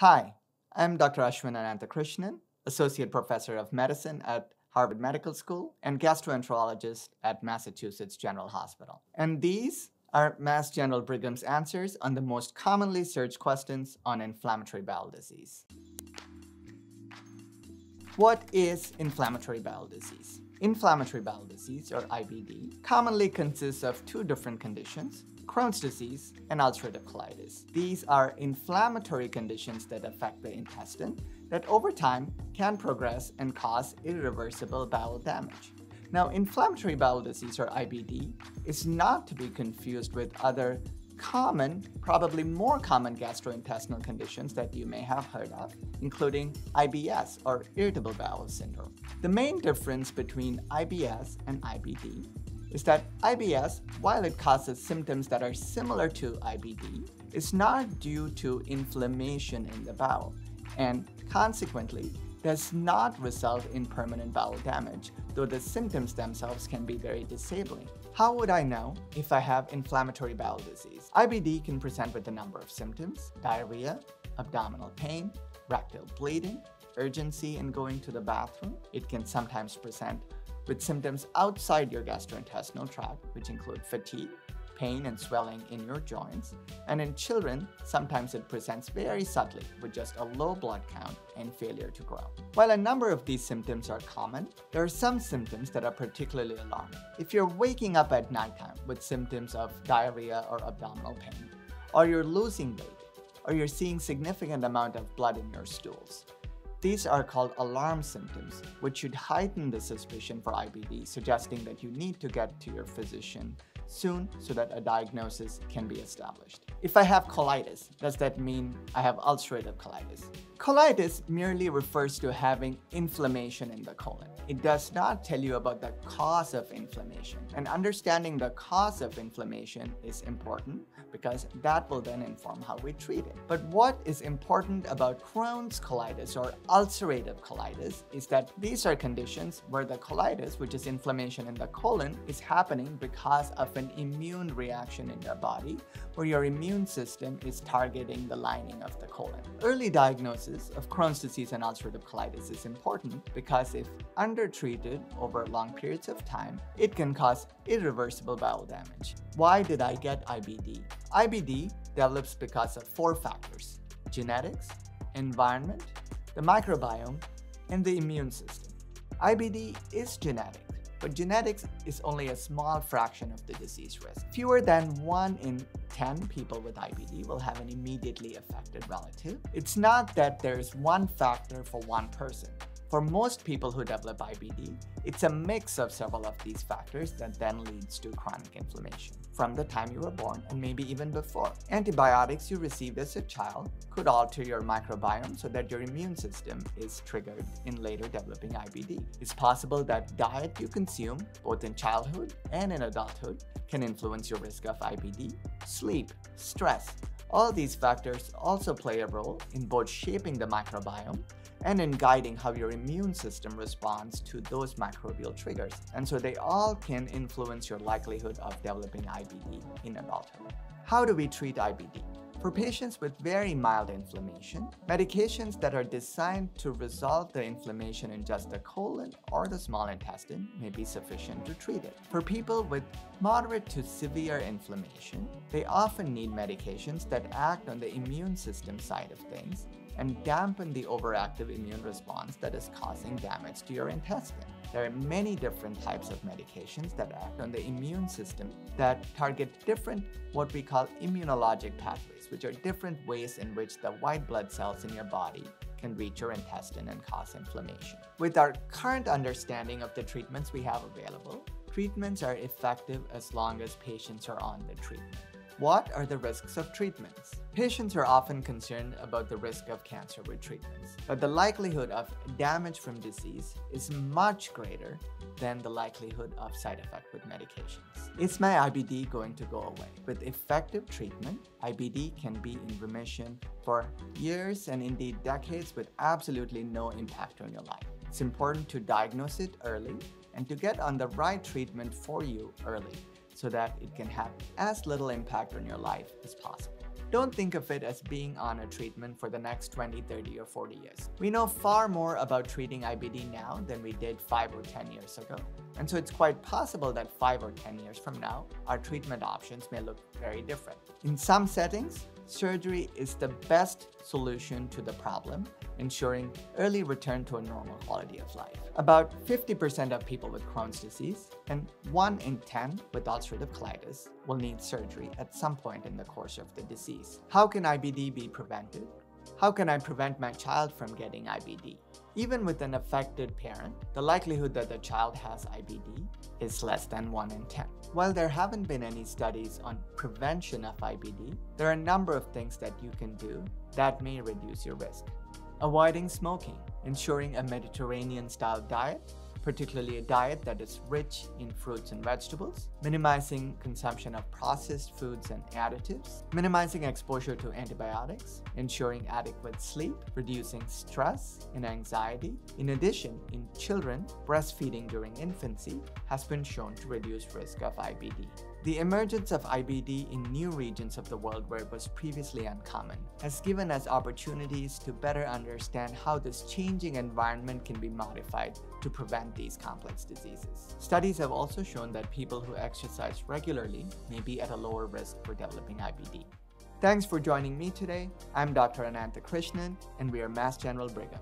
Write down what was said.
Hi, I'm Dr. Ashwin Ananthakrishnan, Associate Professor of Medicine at Harvard Medical School and gastroenterologist at Massachusetts General Hospital. And these are Mass General Brigham's answers on the most commonly searched questions on inflammatory bowel disease. What is inflammatory bowel disease? Inflammatory bowel disease, or IBD, commonly consists of two different conditions, Crohn's disease and ulcerative colitis. These are inflammatory conditions that affect the intestine that over time can progress and cause irreversible bowel damage. Now, inflammatory bowel disease, or IBD, is not to be confused with other common, probably more common gastrointestinal conditions that you may have heard of, including IBS or irritable bowel syndrome. The main difference between IBS and IBD is that IBS, while it causes symptoms that are similar to IBD, is not due to inflammation in the bowel and consequently does not result in permanent bowel damage, though the symptoms themselves can be very disabling. How would I know if I have inflammatory bowel disease? IBD can present with a number of symptoms diarrhea, abdominal pain, rectal bleeding, urgency in going to the bathroom. It can sometimes present with symptoms outside your gastrointestinal tract, which include fatigue, pain and swelling in your joints. And in children, sometimes it presents very subtly with just a low blood count and failure to grow. While a number of these symptoms are common, there are some symptoms that are particularly alarming. If you're waking up at nighttime with symptoms of diarrhea or abdominal pain, or you're losing weight, or you're seeing significant amount of blood in your stools, these are called alarm symptoms, which should heighten the suspicion for IBD, suggesting that you need to get to your physician soon so that a diagnosis can be established. If I have colitis, does that mean I have ulcerative colitis? Colitis merely refers to having inflammation in the colon. It does not tell you about the cause of inflammation. And understanding the cause of inflammation is important because that will then inform how we treat it. But what is important about Crohn's colitis or ulcerative colitis is that these are conditions where the colitis, which is inflammation in the colon, is happening because of an immune reaction in your body where your immune system is targeting the lining of the colon. Early diagnosis of Crohn's disease and ulcerative colitis is important because if undertreated over long periods of time, it can cause irreversible bowel damage. Why did I get IBD? IBD develops because of four factors, genetics, environment, the microbiome, and the immune system. IBD is genetic, but genetics is only a small fraction of the disease risk. Fewer than 1 in 10 people with IBD will have an immediately affected relative. It's not that there's one factor for one person. For most people who develop IBD, it's a mix of several of these factors that then leads to chronic inflammation from the time you were born and maybe even before. Antibiotics you received as a child could alter your microbiome so that your immune system is triggered in later developing IBD. It's possible that diet you consume, both in childhood and in adulthood, can influence your risk of IBD. Sleep, stress, all these factors also play a role in both shaping the microbiome and in guiding how your immune system responds to those microbial triggers. And so they all can influence your likelihood of developing IBD in adulthood. How do we treat IBD? For patients with very mild inflammation, medications that are designed to resolve the inflammation in just the colon or the small intestine may be sufficient to treat it. For people with moderate to severe inflammation, they often need medications that act on the immune system side of things and dampen the overactive immune response that is causing damage to your intestine. There are many different types of medications that act on the immune system that target different what we call immunologic pathways, which are different ways in which the white blood cells in your body can reach your intestine and cause inflammation. With our current understanding of the treatments we have available, treatments are effective as long as patients are on the treatment. What are the risks of treatments? Patients are often concerned about the risk of cancer with treatments, but the likelihood of damage from disease is much greater than the likelihood of side effect with medications. Is my IBD going to go away? With effective treatment, IBD can be in remission for years and indeed decades with absolutely no impact on your life. It's important to diagnose it early and to get on the right treatment for you early so that it can have as little impact on your life as possible. Don't think of it as being on a treatment for the next 20, 30, or 40 years. We know far more about treating IBD now than we did 5 or 10 years ago. And so it's quite possible that 5 or 10 years from now, our treatment options may look very different. In some settings, surgery is the best solution to the problem, ensuring early return to a normal quality of life. About 50% of people with Crohn's disease and 1 in 10 with ulcerative colitis will need surgery at some point in the course of the disease. How can IBD be prevented? How can I prevent my child from getting IBD? Even with an affected parent, the likelihood that the child has IBD is less than 1 in 10. While there haven't been any studies on prevention of IBD, there are a number of things that you can do that may reduce your risk. Avoiding smoking, ensuring a Mediterranean style diet, particularly a diet that is rich in fruits and vegetables, minimizing consumption of processed foods and additives, minimizing exposure to antibiotics, ensuring adequate sleep, reducing stress and anxiety. In addition, in children, breastfeeding during infancy has been shown to reduce risk of IBD. The emergence of IBD in new regions of the world where it was previously uncommon has given us opportunities to better understand how this changing environment can be modified to prevent these complex diseases. Studies have also shown that people who exercise regularly may be at a lower risk for developing IBD. Thanks for joining me today. I'm Dr. Ananthakrishnan, and we are Mass General Brigham.